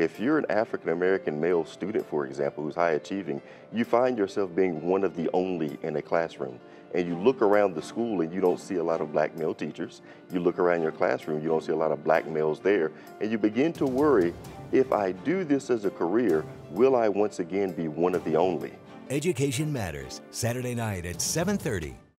If you're an African American male student, for example, who's high achieving, you find yourself being one of the only in a classroom. And you look around the school and you don't see a lot of black male teachers. You look around your classroom, you don't see a lot of black males there. And you begin to worry if I do this as a career, will I once again be one of the only? Education Matters, Saturday night at 7:30